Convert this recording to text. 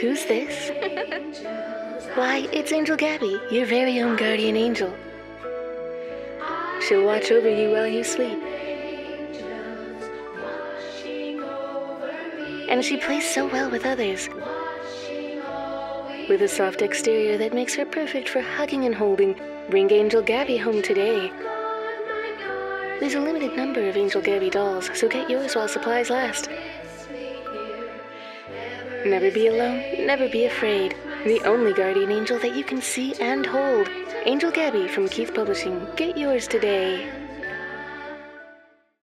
Who's this? Why, it's Angel Gabby, your very own guardian angel. She'll watch over you while you sleep. And she plays so well with others. With a soft exterior that makes her perfect for hugging and holding, bring Angel Gabby home today. There's a limited number of Angel Gabby dolls, so get yours while supplies last. Never be alone, never be afraid. The only guardian angel that you can see and hold. Angel Gabby from Keith Publishing. Get yours today.